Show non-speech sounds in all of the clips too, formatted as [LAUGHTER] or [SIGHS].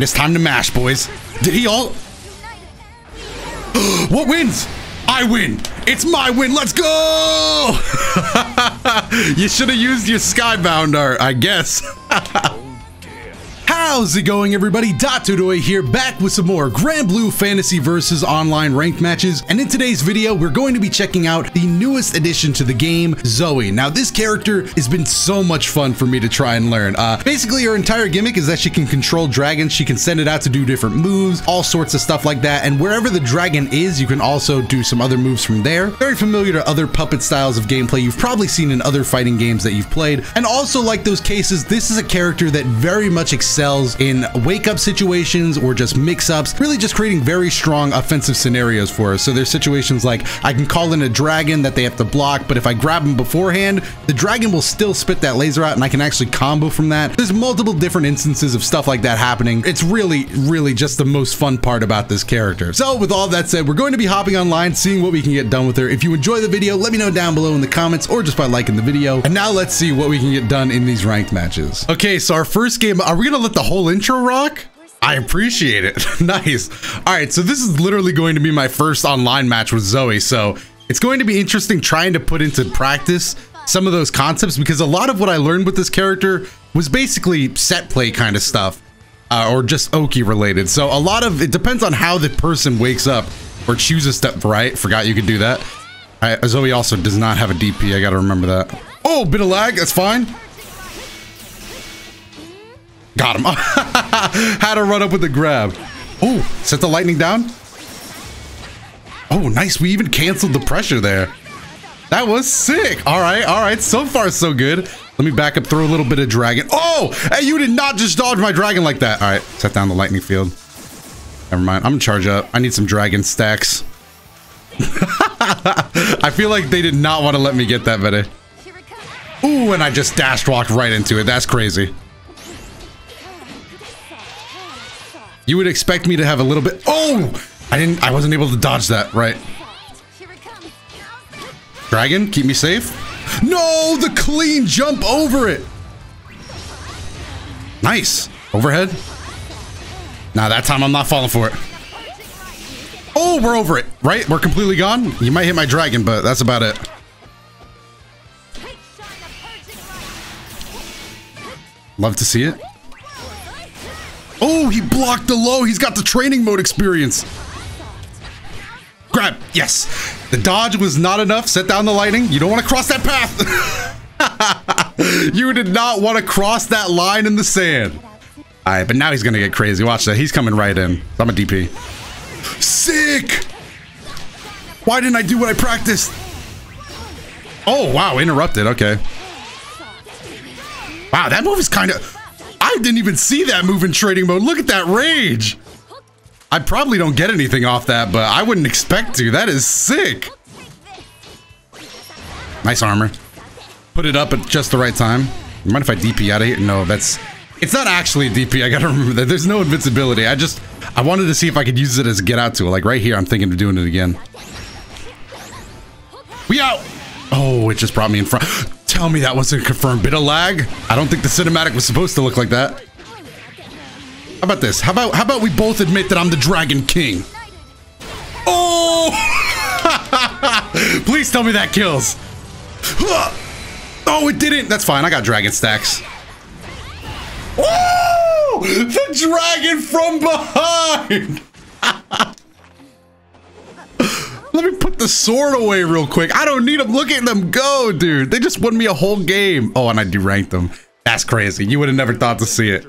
And it's time to mash, boys. Did he all... [GASPS] what wins? I win. It's my win. Let's go. [LAUGHS] you should have used your Skybound art, I guess. [LAUGHS] How's it going everybody? DotoDoya here back with some more Granblue Fantasy Versus online ranked matches and in today's video we're going to be checking out the newest addition to the game, Zooey. Now this character has been so much fun for me to try and learn. Uh, basically her entire gimmick is that she can control dragons, she can send it out to do different moves, all sorts of stuff like that and wherever the dragon is you can also do some other moves from there. Very familiar to other puppet styles of gameplay you've probably seen in other fighting games that you've played and also like those cases this is a character that very much excels in wake up situations or just mix ups, really just creating very strong offensive scenarios for us. So there's situations like I can call in a dragon that they have to block, but if I grab them beforehand, the dragon will still spit that laser out and I can actually combo from that. There's multiple different instances of stuff like that happening. It's really, really just the most fun part about this character. So with all that said, we're going to be hopping online, seeing what we can get done with her. If you enjoy the video, let me know down below in the comments or just by liking the video. And now let's see what we can get done in these ranked matches. Okay, so our first game, are we gonna let the whole intro rock? I appreciate it. [LAUGHS] nice. All right, so this is literally going to be my first online match with Zooey. So it's going to be interesting trying to put into practice some of those concepts because a lot of what I learned with this character was basically set play kind of stuff uh, or just Oki related. So a lot of it depends on how the person wakes up or chooses step right. Forgot you could do that. I, Zooey also does not have a DP. I got to remember that. Oh, bit of lag. That's fine. Got him. [LAUGHS] Had to run up with the grab. Oh, set the lightning down. Oh, nice. We even canceled the pressure there. That was sick. All right, all right. So far, so good. Let me back up, throw a little bit of dragon. Oh, hey, you did not just dodge my dragon like that. All right, set down the lightning field. Never mind. I'm gonna charge up. I need some dragon stacks. [LAUGHS] I feel like they did not want to let me get that better. Eh. Ooh, and I just dashed walked right into it. That's crazy. You would expect me to have a little bit. Oh, I didn't. I wasn't able to dodge that. Right. Dragon, keep me safe. No, the clean jump over it. Nice. Overhead. Now that time I'm not falling for it. Oh, we're over it, right? We're completely gone. You might hit my dragon, but that's about it. Love to see it. Oh, he blocked the low. He's got the training mode experience. Grab. Yes. The dodge was not enough. Set down the lightning. You don't want to cross that path. [LAUGHS] you did not want to cross that line in the sand. All right, but now he's going to get crazy. Watch that. He's coming right in. I'm a DP. Sick. Why didn't I do what I practiced? Oh, wow. Interrupted. Okay. Wow, that move is kind of... I didn't even see that move in trading mode. Look at that rage. I probably don't get anything off that, but I wouldn't expect to. That is sick. Nice armor. Put it up at just the right time. Mind if I DP out of here? No, that's... It's not actually DP. I gotta remember that. There's no invincibility. I just... I wanted to see if I could use it as a get out tool. Like right here, I'm thinking of doing it again. We out! Oh, it just brought me in front. Tell me that wasn't a confirmed. Bit of lag? I don't think the cinematic was supposed to look like that. How about this? How about how about we both admit that I'm the Dragon King? Oh! [LAUGHS] Please tell me that kills. Oh, it didn't. That's fine. I got dragon stacks. Oh! The dragon from behind! [LAUGHS] Let me put the sword away real quick. I don't need them. Look at them go, dude. They just won me a whole game. Oh, and I deranked them. That's crazy. You would have never thought to see it.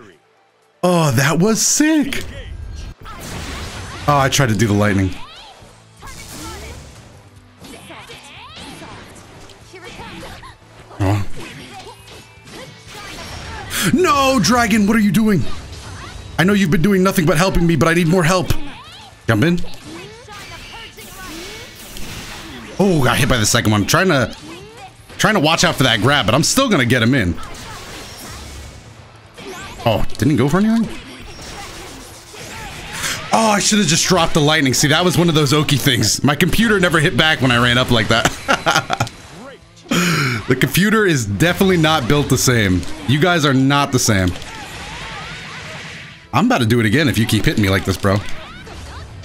Oh, that was sick. Oh, I tried to do the lightning. Oh. No, dragon, what are you doing? I know you've been doing nothing but helping me, but I need more help. Jump in. Oh, got hit by the second one. trying to trying to watch out for that grab, but I'm still gonna get him in. Oh, didn't he go for anything? Oh, I should have just dropped the lightning. See, that was one of those Oki things. My computer never hit back when I ran up like that. [LAUGHS] the computer is definitely not built the same. You guys are not the same. I'm about to do it again if you keep hitting me like this, bro.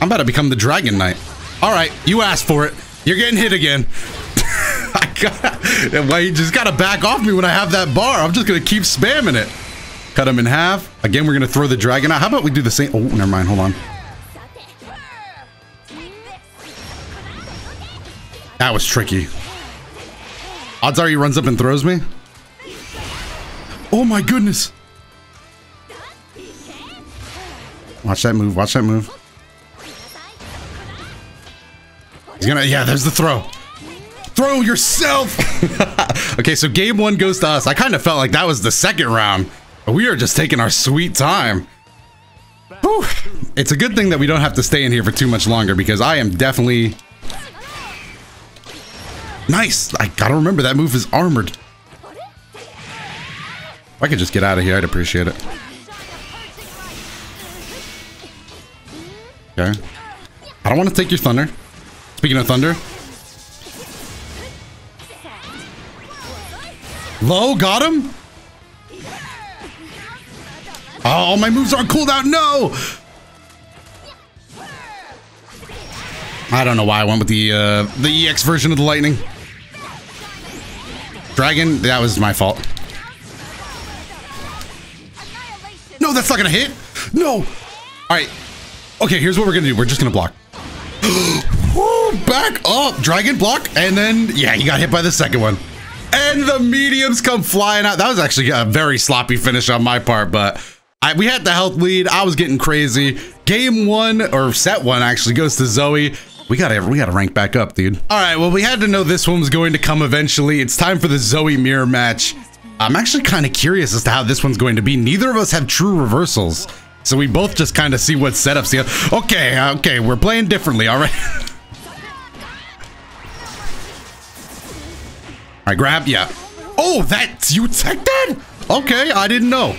I'm about to become the Dragon Knight. All right, you asked for it. You're getting hit again. [LAUGHS] I got, well, you just gotta back off me when I have that bar. I'm just gonna keep spamming it. Cut him in half. Again, we're gonna throw the dragon out. How about we do the same? Oh, never mind. Hold on. That was tricky. Odds are he runs up and throws me. Oh my goodness. Watch that move. Watch that move. He's gonna, yeah, there's the throw. Throw yourself. [LAUGHS] okay, so game one goes to us. I kind of felt like that was the second round. We are just taking our sweet time. Whew. It's a good thing that we don't have to stay in here for too much longer because I am definitely... Nice. I gotta remember that move is armored. If I could just get out of here, I'd appreciate it. Okay. I don't want to take your thunder. Speaking of thunder. Low, got him? Oh, my moves aren't cooled out. No! I don't know why I went with the uh, the EX version of the lightning. Dragon, that was my fault. No, that's not gonna hit. No. All right. Okay, here's what we're gonna do. We're just gonna block. [GASPS] back up, dragon block, and then yeah, you got hit by the second one. And the mediums come flying out. That was actually a very sloppy finish on my part, but I, we had the health lead. I was getting crazy. Game one or set one actually goes to Zooey. We gotta we gotta rank back up, dude. All right, well we had to know this one was going to come eventually. It's time for the Zooey mirror match. I'm actually kind of curious as to how this one's going to be. Neither of us have true reversals. So we both just kind of see what setups the Okay, uh, okay, we're playing differently, all right? [LAUGHS] right, grab, yeah. Oh, that, you tech that? Okay, I didn't know.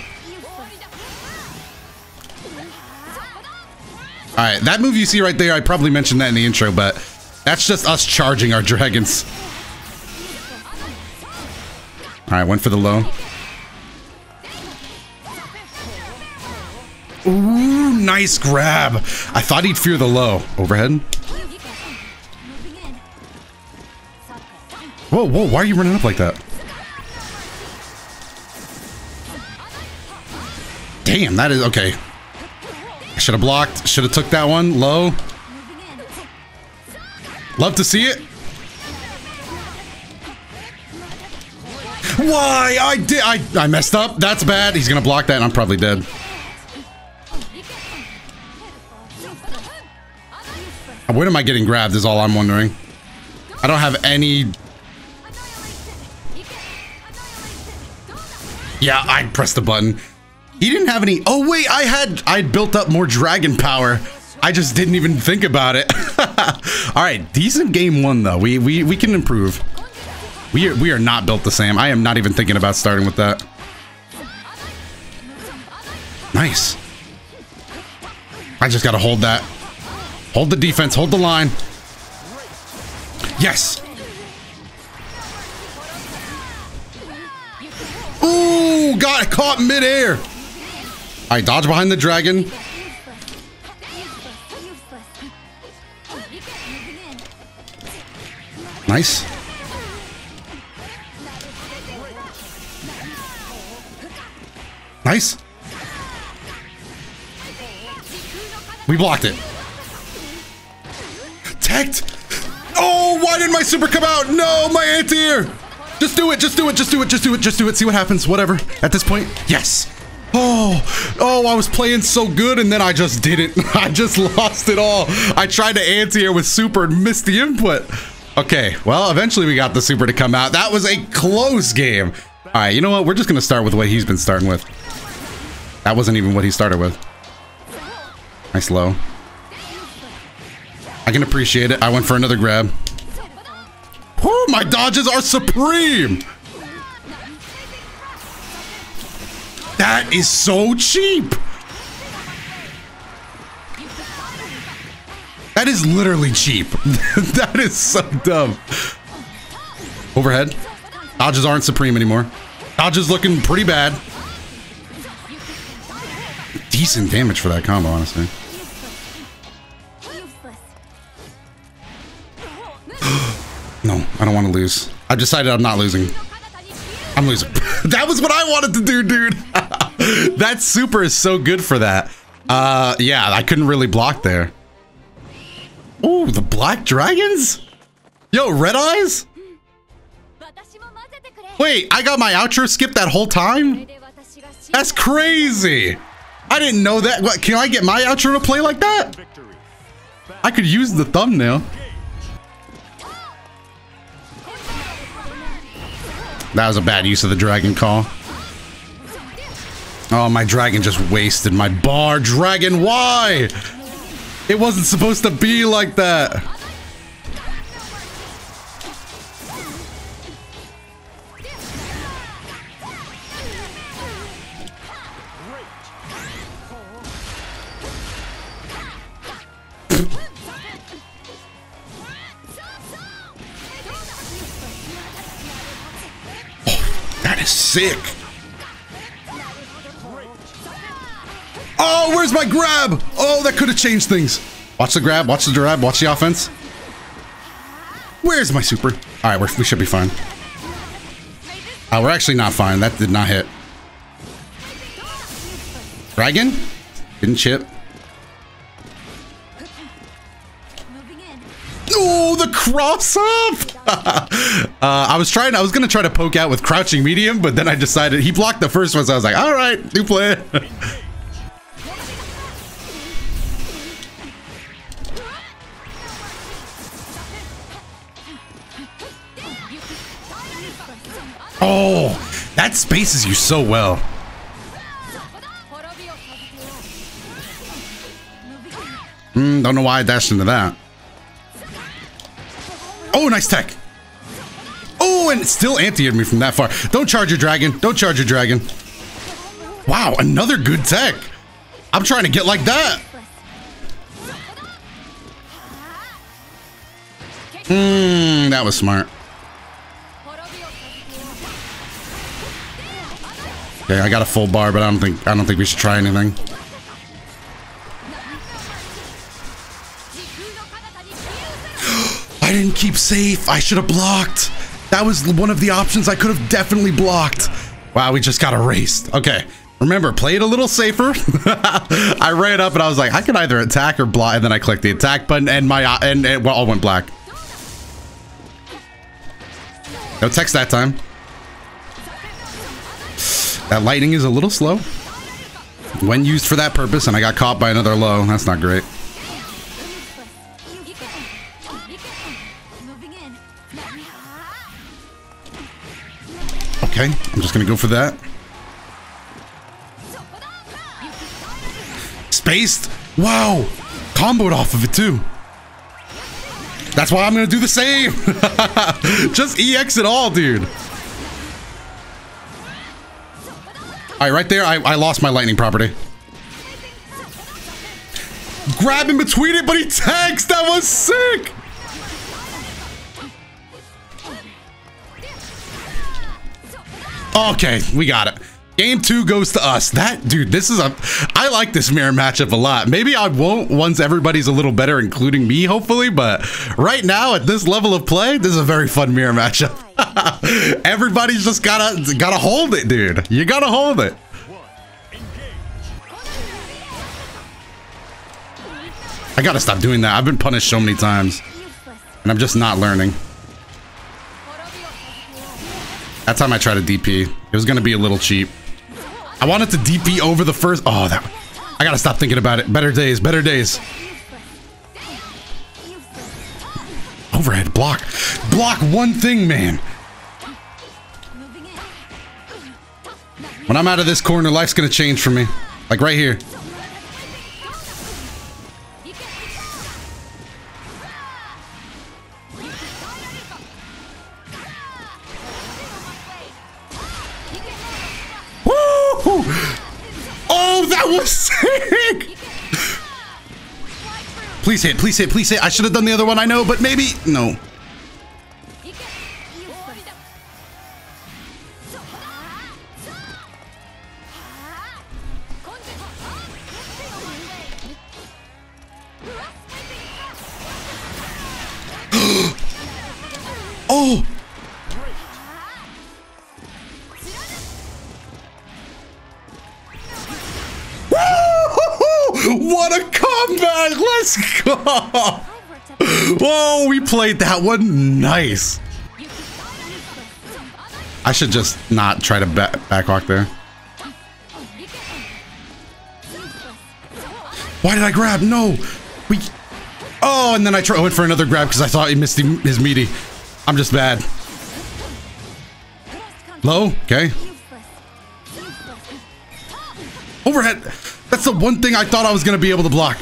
All right, that move you see right there, I probably mentioned that in the intro, but that's just us charging our dragons. All right, went for the low. Ooh, nice grab. I thought he'd fear the low. Overhead. Whoa, whoa, why are you running up like that? Damn, that is okay. I should have blocked. Should have took that one. Low. Love to see it. Why? I did. I, I messed up. That's bad. He's to block that and I'm probably dead. When am I getting grabbed is all I'm wondering. I don't have any... Yeah, I pressed the button. He didn't have any... Oh, wait, I had... I built up more dragon power. I just didn't even think about it. [LAUGHS] all right, decent game one, though. We, we, we can improve. We are, we are not built the same. I am not even thinking about starting with that. Nice. I just got to hold that. Hold the defense. Hold the line. Yes. Ooh, got caught midair. Right, dodge behind the dragon. Nice. Nice. We blocked it. Teched. Oh, why didn't my super come out? No, my anti-air. Just do it. Just do it. Just do it. Just do it. Just do it. See what happens. Whatever. At this point, yes. Oh, oh, I was playing so good and then I just didn't. [LAUGHS] I just lost it all. I tried to anti-air with super and missed the input. Okay, well, eventually we got the super to come out. That was a close game. All right, you know what? We're just going to start with what he's been starting with. That wasn't even what he started with. Nice low. I can appreciate it. I went for another grab. Oh, my dodges are supreme. That is so cheap. That is literally cheap. [LAUGHS] that is so dumb. Overhead. Dodges aren't supreme anymore. Dodges looking pretty bad. decent damage for that combo, honestly. I don't want to lose. I decided I'm not losing. I'm losing. [LAUGHS] that was what I wanted to do, dude. [LAUGHS] that super is so good for that. Uh, yeah, I couldn't really block there. Oh, the black dragons? Yo, red eyes? Wait, I got my outro skipped that whole time? That's crazy. I didn't know that. What, can I get my outro to play like that? I could use the thumbnail. That was a bad use of the dragon call. Oh, my dragon just wasted my bar. Dragon, why? It wasn't supposed to be like that. Sick. Oh, where's my grab? Oh, that could have changed things. Watch the grab, watch the grab, watch the offense. Where's my super? All right, we should be fine. Oh, we're actually not fine. That did not hit. Dragon? Didn't chip. Cross up! [LAUGHS] uh, I was trying, I was gonna try to poke out with crouching medium, but then I decided he blocked the first one, so I was like, all right, new play. [LAUGHS] Oh, that spaces you so well. Mm, don't know why I dashed into that. Oh, nice tech. Oh, and still anti me from that far. Don't charge your dragon. Don't charge your dragon. Wow, another good tech. I'm trying to get like that. Hmm, that was smart. Okay, I got a full bar, but I don't think I don't think we should try anything. I didn't keep safe. I should have blocked. That was one of the options I could have definitely blocked. Wow, we just got erased. Okay. Remember, play it a little safer. [LAUGHS] I ran up and I was like, I can either attack or block, and then I clicked the attack button and my uh, and it all went black. No text that time. That lightning is a little slow. When used for that purpose, and I got caught by another low. That's not great. Okay, I'm just gonna go for that. Spaced? Wow! Comboed off of it too. That's why I'm gonna do the same. [LAUGHS] just EX it all, dude. All right, right there, I, I lost my lightning property. Grab in between it, but he tanks. That was sick. Okay, we got it. Game two goes to us. That dude, this is a. I like this mirror matchup a lot. Maybe I won't once everybody's a little better, including me, hopefully. But right now, at this level of play, this is a very fun mirror matchup. [LAUGHS] Everybody's just gotta gotta hold it, dude. You gotta hold it. I gotta stop doing that. I've been punished so many times. And I'm just not learning. That time I tried to DP. It was gonna be a little cheap. I wanted to DP over the first... Oh, that... I gotta stop thinking about it. Better days, better days. Overhead, block. Block one thing, man. When I'm out of this corner, life's gonna change for me. Like right here. Please hit, please hit, please hit. I should have done the other one, I know, but maybe, no. [LAUGHS] Whoa, we played that one nice. I should just not try to back backwalk there. Why did I grab? No! We... Oh, and then I went for another grab because I thought he missed his meaty. I'm just bad. Low? Okay. Overhead! That's the one thing I thought I was going to be able to block.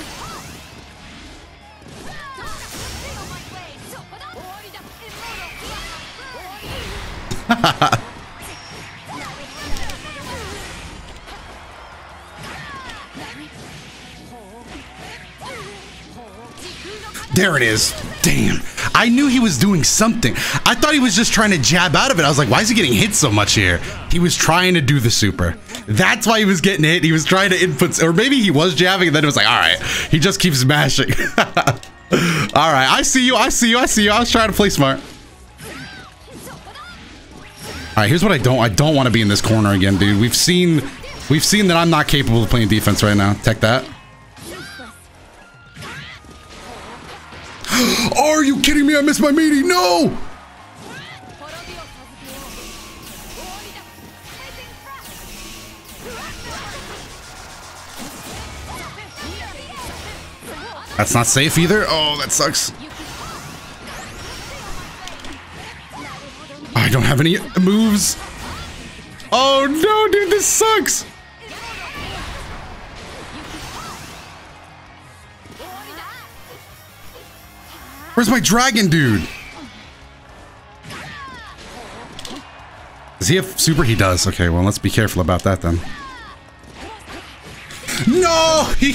There it is. Damn. I knew he was doing something. I thought he was just trying to jab out of it. I was like, why is he getting hit so much here? He was trying to do the super. That's why he was getting hit. He was trying to input, or maybe he was jabbing and then it was like, all right, he just keeps smashing. [LAUGHS] all right, I see you. I see you. I see you. I was trying to play smart. All right, here's what I don't. I don't want to be in this corner again, dude. We've seen, we've seen that I'm not capable of playing defense right now. Tech that. [GASPS] Are you kidding me? I missed my meeting. No! That's not safe either. Oh, that sucks. Don't have any moves. Oh no, dude, this sucks. Where's my dragon, dude? Does he have super? He does. Okay, well, let's be careful about that then. No! He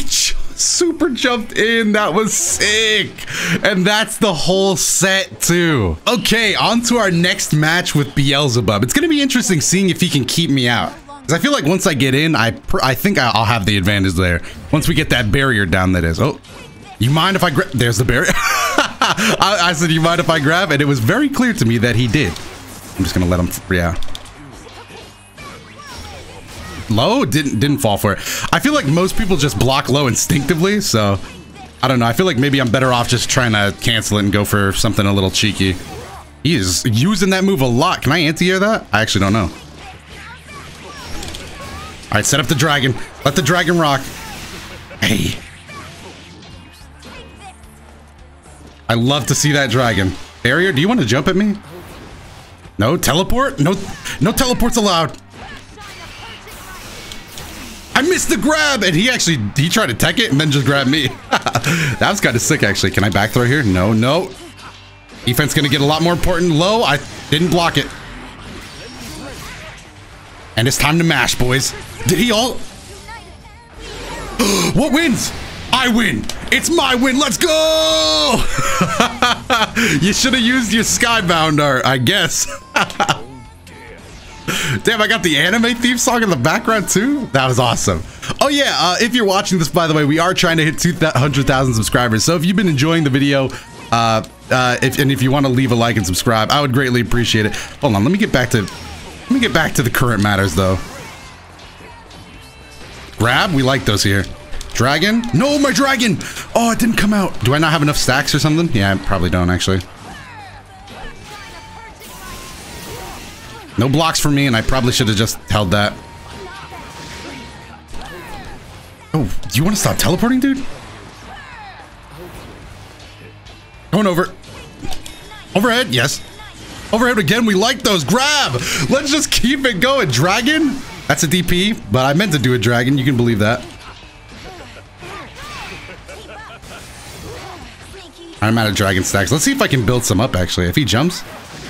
super jumped in. That was sick. And that's the whole set too. Okay, on to our next match with Beelzebub. It's going to be interesting seeing if he can keep me out. Because I feel like once I get in, I I think I'll have the advantage there. Once we get that barrier down, that is. Oh, you mind if I grab? There's the barrier. [LAUGHS] I, I said, you mind if I grab? And it was very clear to me that he did. I'm just going to let him, yeah low didn't didn't fall for it. I feel like most people just block low instinctively, so I don't know. I feel like maybe I'm better off just trying to cancel it and go for something a little cheeky. He is using that move a lot. Can I anti-air that? I actually don't know. All right, set up the dragon. Let the dragon rock. Hey. I love to see that dragon. Barrier, do you want to jump at me? No teleport? No, no teleports allowed. I missed the grab, and he actually, he tried to tech it and then just grabbed me. [LAUGHS] that was kind of sick, actually. Can I back throw here? No, no. Defense gonna get a lot more important. Low, I didn't block it. And it's time to mash, boys. Did he all? [GASPS] what wins? I win. It's my win. Let's go! [LAUGHS] you should have used your Skybound art, I guess. [LAUGHS] Damn, I got the anime theme song in the background too? That was awesome. Oh yeah, uh, if you're watching this, by the way, we are trying to hit 200,000 subscribers. So if you've been enjoying the video, uh, uh, if, and if you want to leave a like and subscribe, I would greatly appreciate it. Hold on, let me get back to, let me get back to the current matters though. Grab, we like those here. Dragon? No, my dragon! Oh, it didn't come out. Do I not have enough stacks or something? Yeah, I probably don't actually. No blocks for me, and I probably should have just held that. Oh, do you want to stop teleporting, dude? Going over. Overhead, yes. Overhead again, we like those. Grab! Let's just keep it going. Dragon? That's a DP, but I meant to do a dragon. You can believe that. I'm out of dragon stacks. Let's see if I can build some up, actually. If he jumps.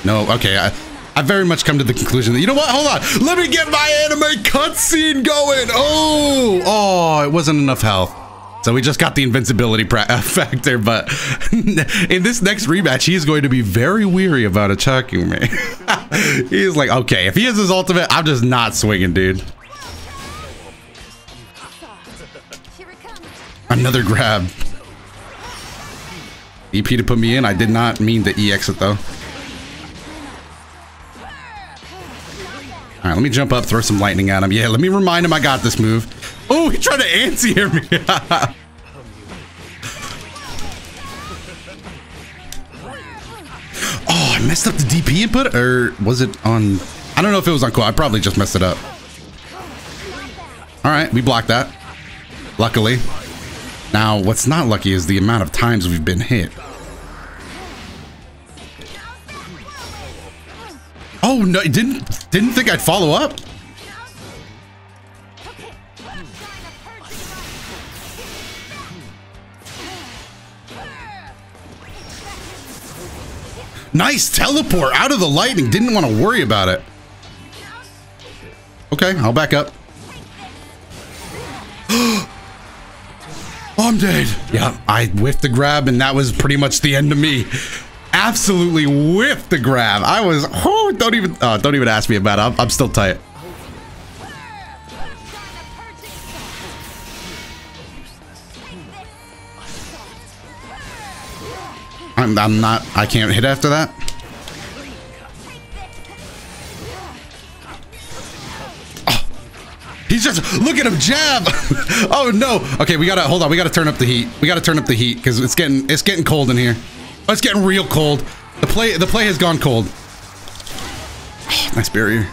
No, okay. I, I've very much come to the conclusion that, you know what? Hold on. Let me get my anime cutscene going. Oh, oh, it wasn't enough health. So we just got the invincibility [LAUGHS] factor, but [LAUGHS] in this next rematch, he's going to be very weary about attacking [LAUGHS] me. he's like, okay, if he has his ultimate, I'm just not swinging, dude. Another grab. EP to put me in. I did not mean to E exit though. All right, let me jump up, throw some lightning at him. Yeah, let me remind him I got this move. Oh, he tried to anti-air me. [LAUGHS] oh, I messed up the DP input, or was it on? I don't know if it was on cool. I probably just messed it up. All right, we blocked that. Luckily. Now, what's not lucky is the amount of times we've been hit. Oh no, didn't didn't think I'd follow up. Nice teleport out of the lightning. Didn't want to worry about it. Okay, I'll back up. oh, [GASPS] I'm dead. Yeah, I whiffed the grab and that was pretty much the end of me. Absolutely whiffed the grab. I was, oh, don't even, oh, don't even ask me about it. I'm, I'm still tight. I'm, I'm not, I can't hit after that. Oh, he's just, look at him jab. [LAUGHS] oh no. Okay, we gotta, hold on. We gotta turn up the heat. We gotta turn up the heat because it's getting, it's getting cold in here. Oh, it's getting real cold. The play, the play has gone cold. Nice barrier.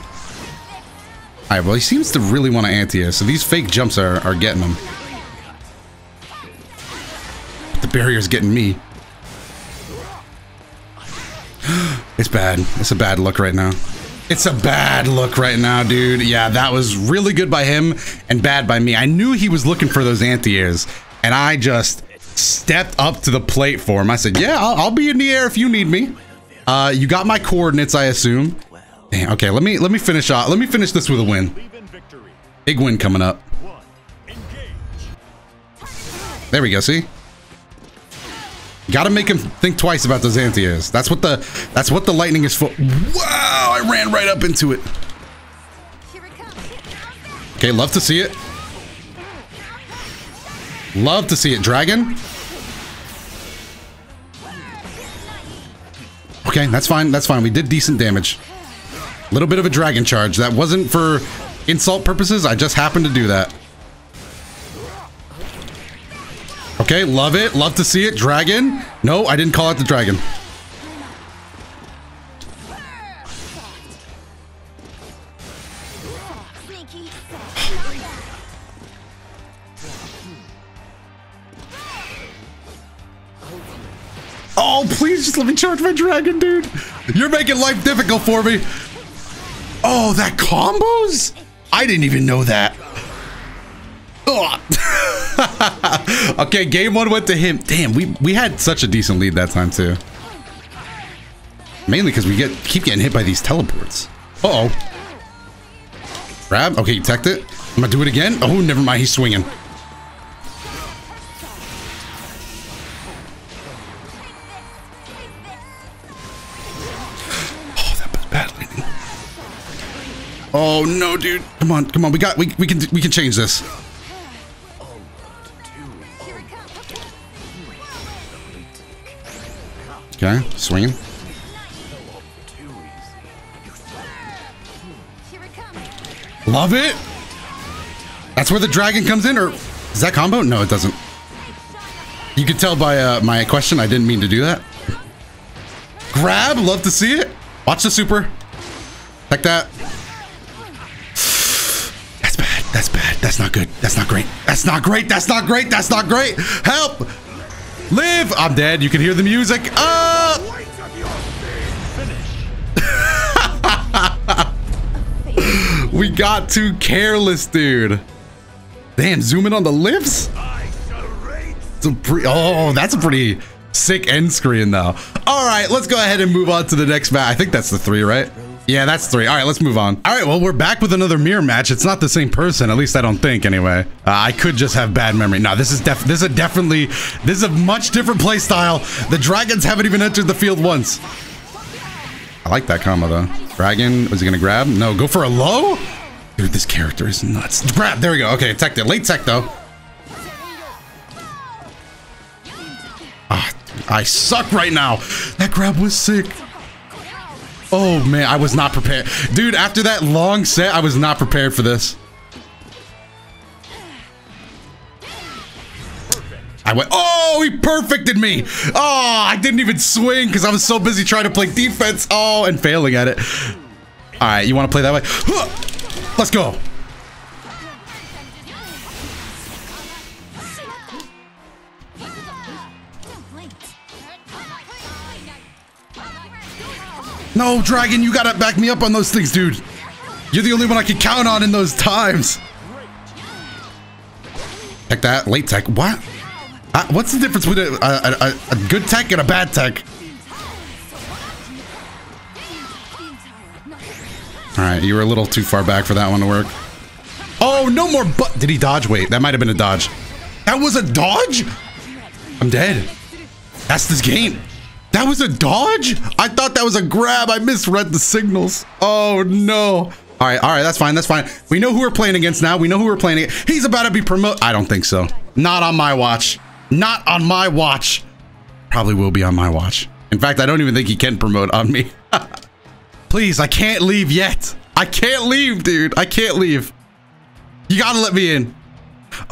All right, well, he seems to really want to anti-us, so these fake jumps are, are getting him. But the barrier's getting me. [GASPS] It's bad. It's a bad look right now. It's a bad look right now, dude. Yeah, that was really good by him and bad by me. I knew he was looking for those anti-airs, and I just stepped up to the plate for him. I said, yeah, I'll, I'll be in the air if you need me. Uh, you got my coordinates, I assume. Damn, okay, let me let me finish off. Let me finish this with a win. Big win coming up. There we go, see? Gotta make him think twice about those anti-airs. That's what the that's what the lightning is for. Wow, I ran right up into it. Okay, love to see it. Love to see it. Dragon. Okay, that's fine. That's fine. We did decent damage. A little bit of a dragon charge. That wasn't for insult purposes. I just happened to do that. Okay, love it. Love to see it. Dragon. No, I didn't call out the dragon. Oh, please just let me charge my dragon, dude. You're making life difficult for me. Oh, that combos? I didn't even know that. [LAUGHS] okay, game one went to him. Damn, we we had such a decent lead that time too. Mainly because we get keep getting hit by these teleports. Uh oh. Grab. Okay, he teched it. I'm gonna do it again. Oh, never mind. He's swinging. Oh no, dude. Come on, come on. We got. We we can we can change this. Okay, swinging. Love it. That's where the dragon comes in, or is that combo? No, it doesn't. You can tell by uh, my question, I didn't mean to do that. Grab, love to see it. Watch the super. Like that. That's bad. That's not good. That's not great. That's not great. That's not great. That's not great. Help. Live! I'm dead. You can hear the music. Uh... [LAUGHS] we got too careless, dude. Damn, zoom in on the lifts? oh, that's a pretty sick end screen, though. All right, let's go ahead and move on to the next match. I think that's the three, right? Yeah, that's three. All right, let's move on. All right, well, we're back with another mirror match. It's not the same person, at least I don't think, anyway. Uh, I could just have bad memory. No, this is def this is definitely this is a much different play style. The dragons haven't even entered the field once. I like that combo though. Dragon, was he gonna grab? No, go for a low? Dude, this character is nuts. Grab, there we go. Okay, tech it. Late tech though. Ah, I suck right now. That grab was sick. Oh man, I was not prepared. Dude, after that long set, I was not prepared for this. I went, oh, he perfected me. Oh, I didn't even swing because I was so busy trying to play defense. Oh, and failing at it. All right, you want to play that way? Let's go. No, Dragon, you gotta back me up on those things, dude. You're the only one I can count on in those times. Tech that, late tech, what? Uh, what's the difference between a, a, a, a good tech and a bad tech? All right, you were a little too far back for that one to work. Oh, no more but. Did he dodge? Wait, that might have been a dodge. That was a dodge? I'm dead. That's this game. That was a dodge? I thought that was a grab. I misread the signals. Oh, no. All right, all right, that's fine, that's fine. We know who we're playing against now. We know who we're playing against. He's about to be promoted. I don't think so. Not on my watch. Not on my watch. Probably will be on my watch. In fact, I don't even think he can promote on me. [LAUGHS] Please, I can't leave yet. I can't leave, dude. I can't leave. You gotta let me in.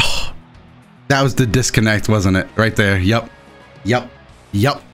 Oh, [SIGHS] that was the disconnect, wasn't it? Right there. Yep. Yep. Yep.